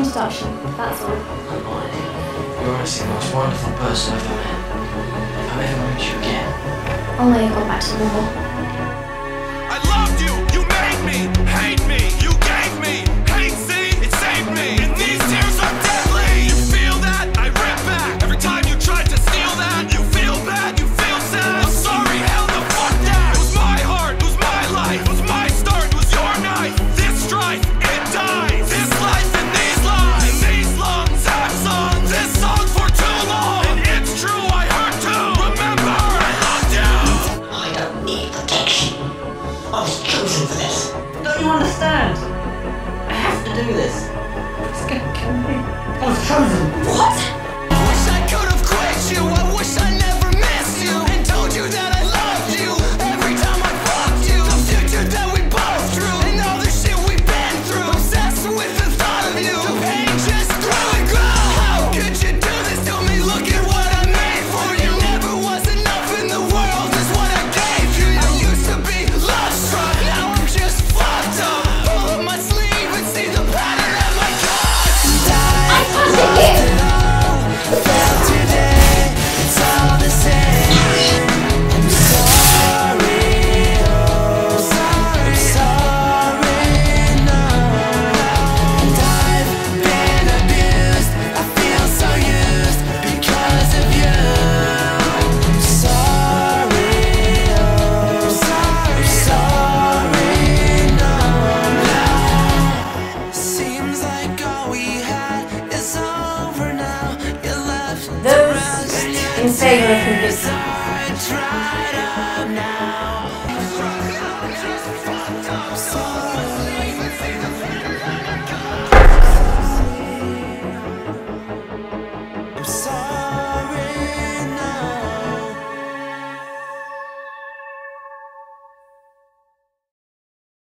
introduction, that's all. Hermione, you're honestly the most wonderful person I've ever met. If I ever meet you again... I'll let you go back to the normal. you understand? I have to do this. It's gonna kill me. I was chosen. What? in favor of this.